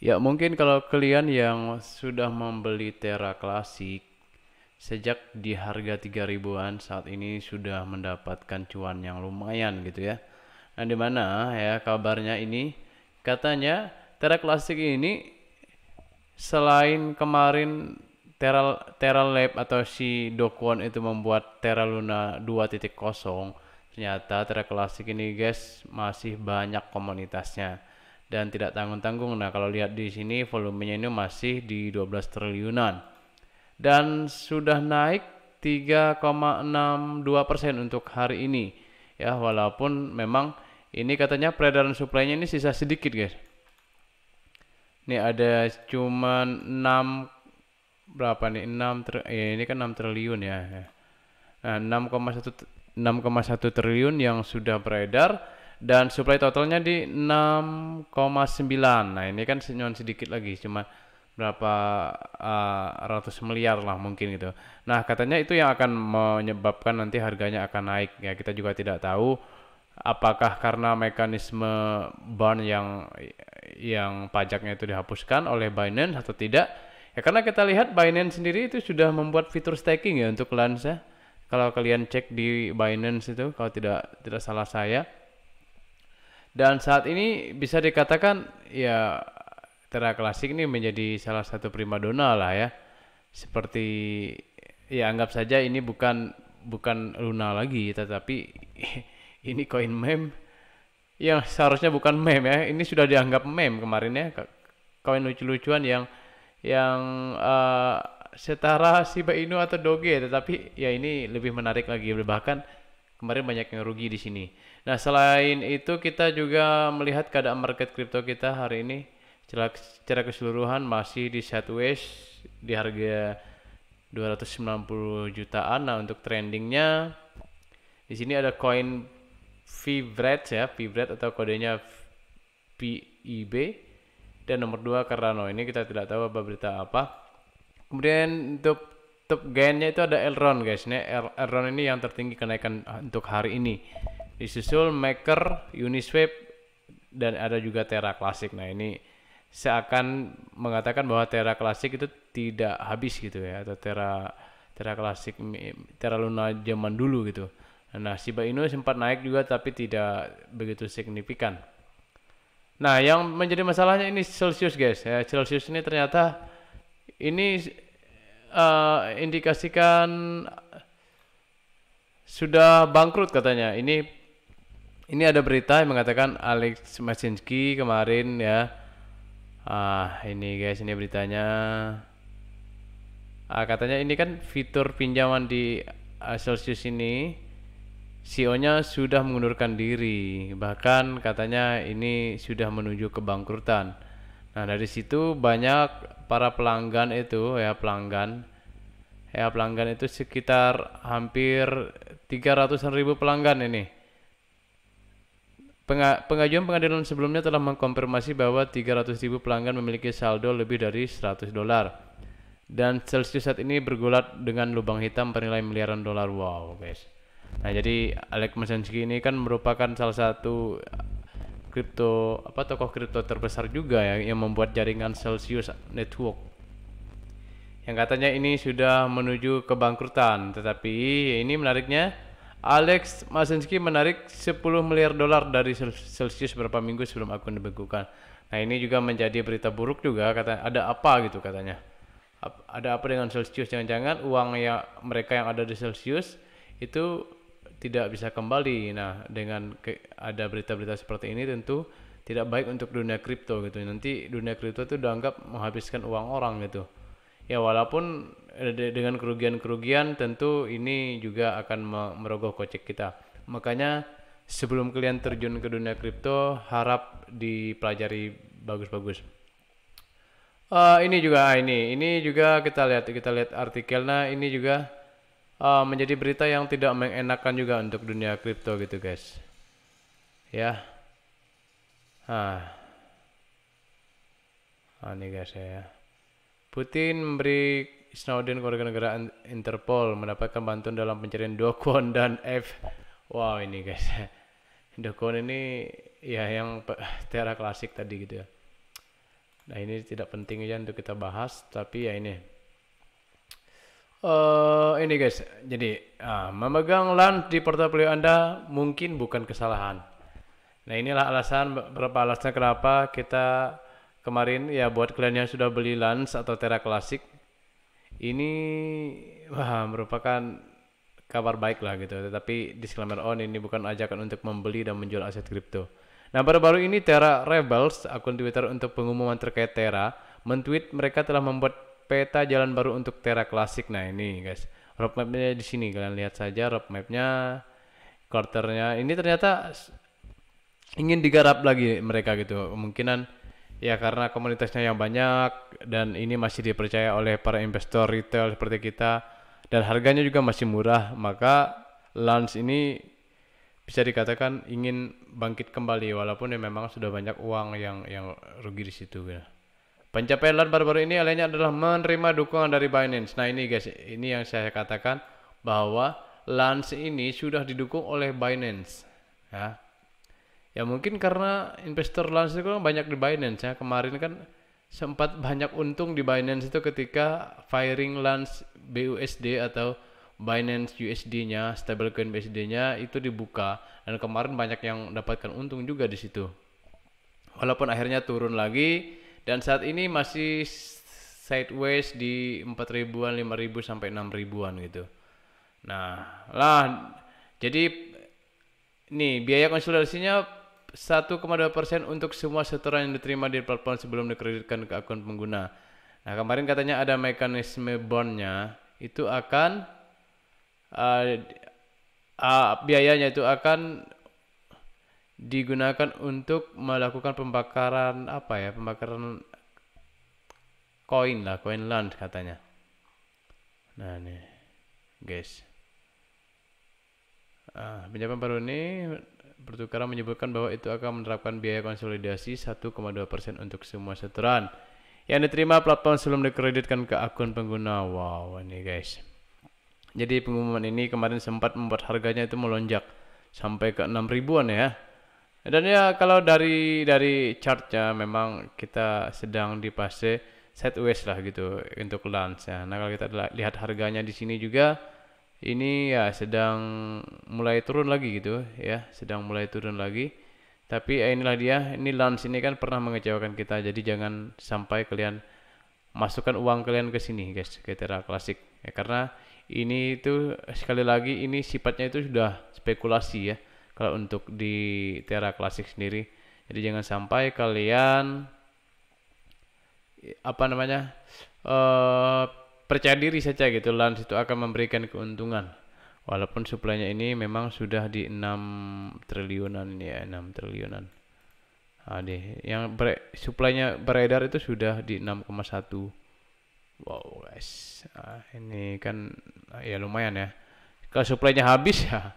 Ya, mungkin kalau kalian yang sudah membeli Terra Classic sejak di harga 3 ribuan saat ini sudah mendapatkan cuan yang lumayan gitu ya. Nah, di mana ya kabarnya ini katanya Terra Classic ini selain kemarin Terra Terra Lab atau si Dokwon itu membuat Terra Luna 2.0 ternyata Terra Classic ini guys masih banyak komunitasnya dan tidak tanggung-tanggung. Nah, kalau lihat di sini volumenya ini masih di 12 triliunan. Dan sudah naik 3,62% untuk hari ini. Ya, walaupun memang ini katanya peredaran supply-nya ini sisa sedikit, guys. Ini ada cuma 6 berapa nih? 6 tri, ya ini kan 6 triliun ya. Nah, 6,1 6,1 triliun yang sudah beredar dan supply totalnya di 6,9 nah ini kan senyuman sedikit lagi cuma berapa uh, ratus miliar lah mungkin gitu. Nah katanya itu yang akan menyebabkan nanti harganya akan naik. Ya kita juga tidak tahu apakah karena mekanisme burn yang yang pajaknya itu dihapuskan oleh Binance atau tidak. Ya karena kita lihat Binance sendiri itu sudah membuat fitur staking ya untuk Lanza. Kalau kalian cek di Binance itu kalau tidak tidak salah saya dan saat ini bisa dikatakan ya Terra Klasik ini menjadi salah satu primadona lah ya. Seperti ya anggap saja ini bukan bukan Luna lagi tetapi ini koin meme yang seharusnya bukan meme ya. Ini sudah dianggap meme kemarin ya. Koin lucu-lucuan yang yang uh, setara Shiba Inu atau Doge tetapi ya ini lebih menarik lagi bahkan kemarin banyak yang rugi di sini. Nah, selain itu kita juga melihat keadaan market kripto kita hari ini secara, keseluruhan masih di sideways di harga 290 jutaan. Nah, untuk trendingnya di sini ada koin Vibrat ya, Vibrat atau kodenya PIB dan nomor dua Cardano. Ini kita tidak tahu apa berita apa. Kemudian untuk top gainnya itu ada Elron guys. Ini Elron ini yang tertinggi kenaikan untuk hari ini. Disusul Maker, Uniswap dan ada juga Terra Classic. Nah, ini seakan mengatakan bahwa Terra Classic itu tidak habis gitu ya atau Terra Terra Classic Terra Luna zaman dulu gitu. Nah, Shiba Inu sempat naik juga tapi tidak begitu signifikan. Nah, yang menjadi masalahnya ini Celsius guys. Ya, Celsius ini ternyata ini uh, indikasikan sudah bangkrut katanya. Ini ini ada berita yang mengatakan Alex Masinski kemarin ya. Ah, ini guys, ini beritanya. Ah, katanya ini kan fitur pinjaman di Celsius ini CEO-nya sudah mengundurkan diri. Bahkan katanya ini sudah menuju kebangkrutan. Nah, dari situ banyak para pelanggan itu ya pelanggan. Ya pelanggan itu sekitar hampir 300 ribu pelanggan ini. Pengajuan pengadilan sebelumnya telah mengkonfirmasi bahwa 300 ribu pelanggan memiliki saldo lebih dari 100 dolar. Dan Celsius saat ini bergulat dengan lubang hitam bernilai miliaran dolar. Wow guys. Nah jadi Alex Masensky ini kan merupakan salah satu kripto apa tokoh kripto terbesar juga ya yang membuat jaringan Celsius Network yang katanya ini sudah menuju kebangkrutan tetapi ini menariknya Alex Masensky menarik 10 miliar dolar dari Celsius beberapa minggu sebelum akun dibekukan. Nah ini juga menjadi berita buruk juga kata ada apa gitu katanya. Ada apa dengan Celsius? Jangan-jangan uang yang mereka yang ada di Celsius itu tidak bisa kembali. Nah, dengan ke, ada berita-berita seperti ini tentu tidak baik untuk dunia kripto gitu. Nanti dunia kripto itu dianggap menghabiskan uang orang gitu. Ya walaupun dengan kerugian-kerugian tentu ini juga akan merogoh kocek kita. Makanya sebelum kalian terjun ke dunia kripto harap dipelajari bagus-bagus. Uh, ini juga ini ini juga kita lihat kita lihat artikelnya ini juga uh, menjadi berita yang tidak mengenakan juga untuk dunia kripto gitu guys. Ya. Ah. Ah ini guys ya. Putin memberi Snowden ke warga negara Interpol mendapatkan bantuan dalam pencarian Dokon dan F. Wow ini guys. Dokon ini ya yang Terra klasik tadi gitu ya. Nah ini tidak penting ya untuk kita bahas, tapi ya ini. Uh, ini guys, jadi uh, memegang LAN di portofolio Anda mungkin bukan kesalahan. Nah inilah alasan beberapa alasan kenapa kita kemarin ya buat kalian yang sudah beli Lans atau Terra Classic ini wah merupakan kabar baik lah gitu. Tetapi disclaimer on ini bukan ajakan untuk membeli dan menjual aset kripto. Nah, baru-baru ini Terra Rebels, akun Twitter untuk pengumuman terkait Terra, mentweet mereka telah membuat peta jalan baru untuk Terra Classic. Nah, ini guys, roadmapnya di sini kalian lihat saja roadmapnya, quarternya. Ini ternyata ingin digarap lagi mereka gitu. Kemungkinan ya karena komunitasnya yang banyak dan ini masih dipercaya oleh para investor retail seperti kita dan harganya juga masih murah, maka Lance ini bisa dikatakan ingin bangkit kembali walaupun ya memang sudah banyak uang yang yang rugi di situ ya. Pencapaian baru-baru ini lainnya adalah menerima dukungan dari Binance. Nah ini guys, ini yang saya katakan bahwa Lance ini sudah didukung oleh Binance. Ya, ya mungkin karena investor Lance itu kan banyak di Binance ya. Kemarin kan sempat banyak untung di Binance itu ketika firing Lance BUSD atau Binance USD-nya, stablecoin BUSD-nya itu dibuka dan kemarin banyak yang dapatkan untung juga di situ. Walaupun akhirnya turun lagi dan saat ini masih sideways di 4 ribuan, 5 ribu sampai 6 ribuan gitu. Nah, lah jadi nih biaya konsultasinya 1,2% untuk semua setoran yang diterima di platform sebelum dikreditkan ke akun pengguna. Nah, kemarin katanya ada mekanisme bondnya itu akan uh, uh, biayanya itu akan digunakan untuk melakukan pembakaran apa ya pembakaran koin lah koin land katanya. Nah nih guys. Uh, pinjaman baru ini pertukaran menyebutkan bahwa itu akan menerapkan biaya konsolidasi 1,2% untuk semua setoran yang diterima platform sebelum dikreditkan ke akun pengguna. Wow ini guys. Jadi pengumuman ini kemarin sempat membuat harganya itu melonjak sampai ke 6 ribuan ya. Dan ya kalau dari dari chartnya memang kita sedang di fase sideways lah gitu untuk lance ya. Nah kalau kita lihat harganya di sini juga ini ya sedang mulai turun lagi gitu ya, sedang mulai turun lagi. Tapi ya inilah dia, ini lance ini kan pernah mengecewakan kita, jadi jangan sampai kalian masukkan uang kalian ke sini guys, ke Terra Classic ya karena ini itu sekali lagi ini sifatnya itu sudah spekulasi ya kalau untuk di Terra Classic sendiri jadi jangan sampai kalian apa namanya uh, percaya diri saja gitu Lans itu akan memberikan keuntungan. Walaupun suplainya ini memang sudah di 6 triliunan ya 6 triliunan. Nah, yang ber, suplainya beredar itu sudah di 6,1 Wow guys, nah, ini kan ya lumayan ya. Kalau suplainya habis ya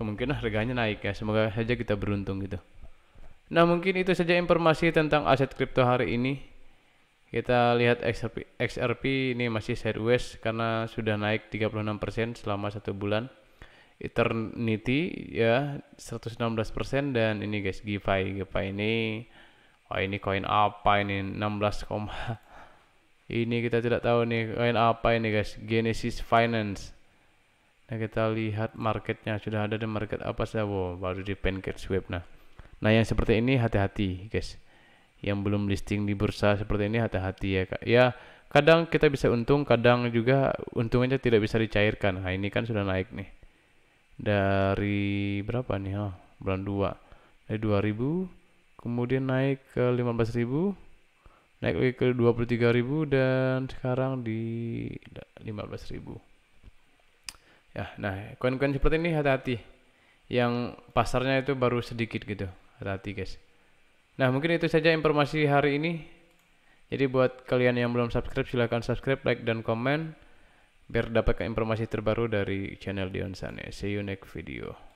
kemungkinan harganya naik ya. Semoga saja kita beruntung gitu. Nah mungkin itu saja informasi tentang aset kripto hari ini. Kita lihat XRP, XRP ini masih sideways karena sudah naik 36% selama satu bulan. Eternity ya 116% dan ini guys GIFI GIFI ini oh ini koin apa ini 16, ini kita tidak tahu nih koin apa ini guys Genesis Finance nah kita lihat marketnya. Sudah ada di market apa saja? Wow, baru di pancake swap nah nah yang seperti ini hati-hati guys. Yang belum listing di bursa seperti ini hati-hati ya kak. Ya kadang kita bisa untung kadang juga untungnya tidak bisa dicairkan. Nah ini kan sudah naik nih. Dari berapa nih? Oh bulan 2 dari 2000 kemudian naik ke 15000 naik lagi ke 23.000 dan sekarang di 15.000 ya nah koin-koin seperti ini hati-hati. Yang pasarnya itu baru sedikit gitu. Hati-hati guys. Nah mungkin itu saja informasi hari ini. Jadi buat kalian yang belum subscribe silahkan subscribe like dan komen. Biar dapatkan informasi terbaru dari channel Dion Sane. See you next video